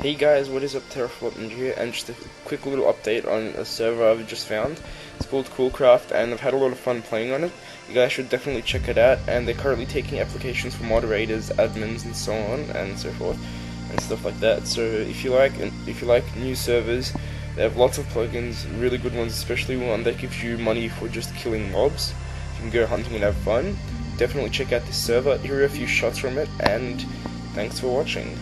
Hey guys, what is up, TeraFlop Ninja here, and just a quick little update on a server I've just found. It's called Coolcraft, and I've had a lot of fun playing on it. You guys should definitely check it out, and they're currently taking applications for moderators, admins, and so on, and so forth, and stuff like that. So if you like, if you like new servers, they have lots of plugins, really good ones, especially one that gives you money for just killing mobs. You can go hunting and have fun. Definitely check out this server. Here are a few shots from it, and thanks for watching.